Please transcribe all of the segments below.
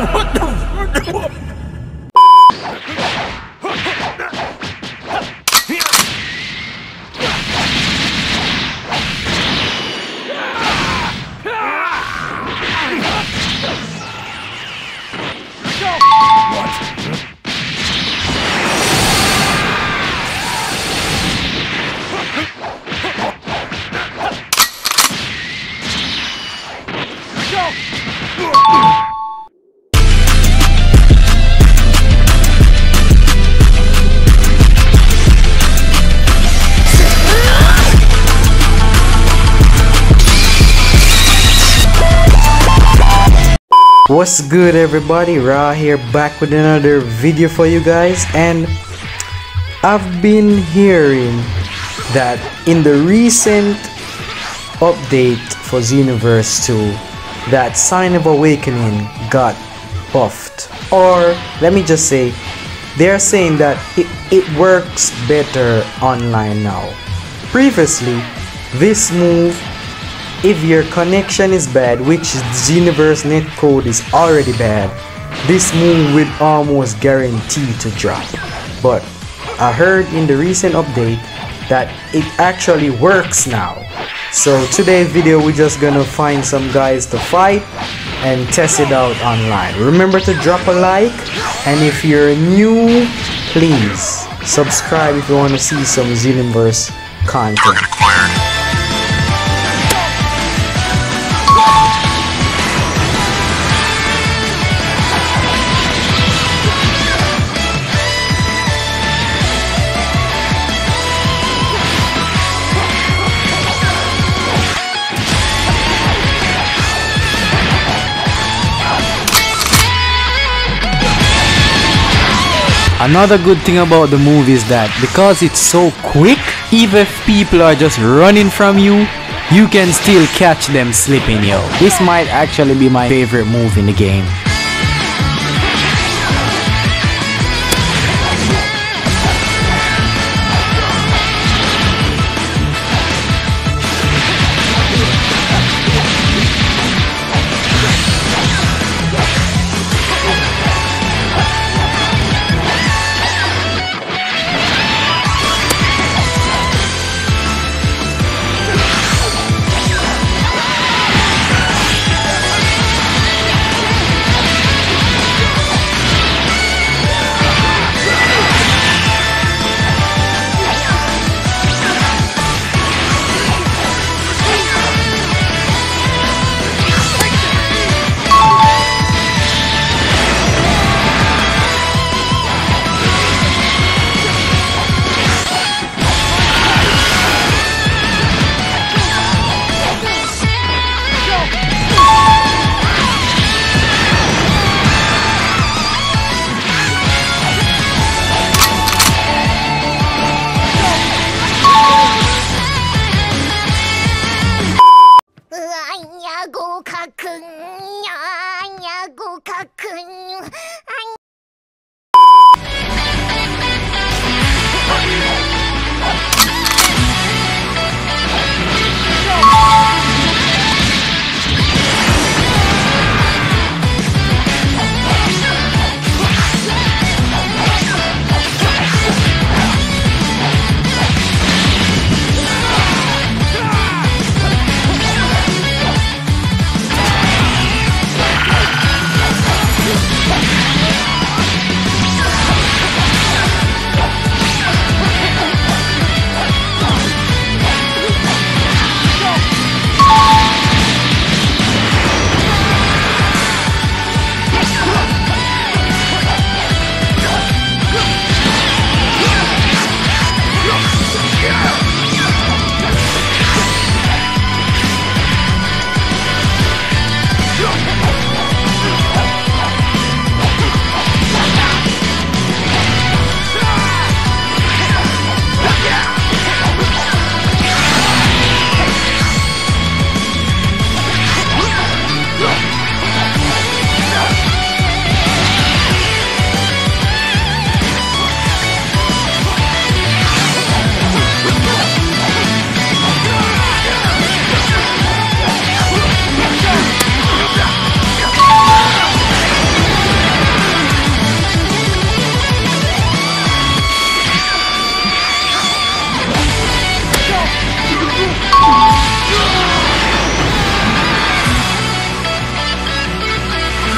what the? What's good everybody? Rah here back with another video for you guys and I've been hearing that in the recent update for Xenoverse 2 that Sign of Awakening got buffed or let me just say they're saying that it, it works better online now. Previously this move if your connection is bad, which Xenoverse netcode is already bad, this move will almost guarantee to drop. But I heard in the recent update that it actually works now. So today's video we're just gonna find some guys to fight and test it out online. Remember to drop a like and if you're new, please subscribe if you want to see some Xenoverse content. Another good thing about the move is that because it's so quick, even if people are just running from you, you can still catch them slipping yo. This might actually be my favorite move in the game.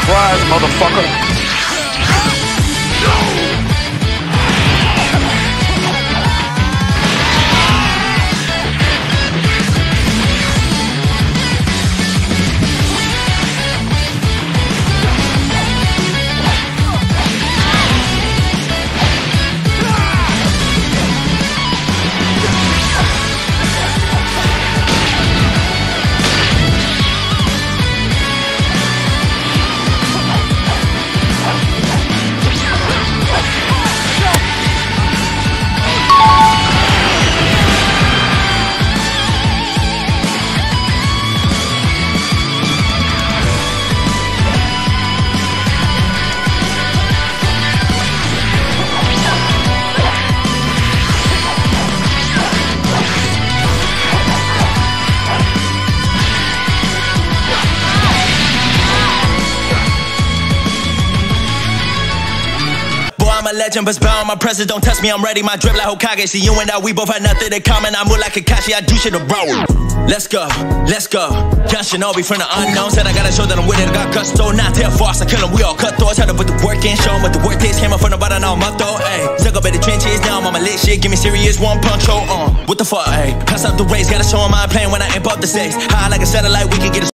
Surprise, motherfucker. I'm a legend, but bound my presence. Don't test me, I'm ready. My drip like Hokage. See you and I, we both had nothing in common. I move like Kakashi, I do shit bro. Let's go, let's go. Young Shinobi from the unknown. Said I gotta show that I'm with it. I got gusto, not tell false. I kill them, we all cut throats. Had to put the work in, show 'em what the work is. Came up from the bottom, now I'm up though. Ayy, stuck up in the trenches, now I'm on my lit shit. Give me serious one punch, oh, uh. What the fuck, ayy? Pass up the race, gotta show 'em I'm playing when I amp up the stakes. High like a satellite, we can get a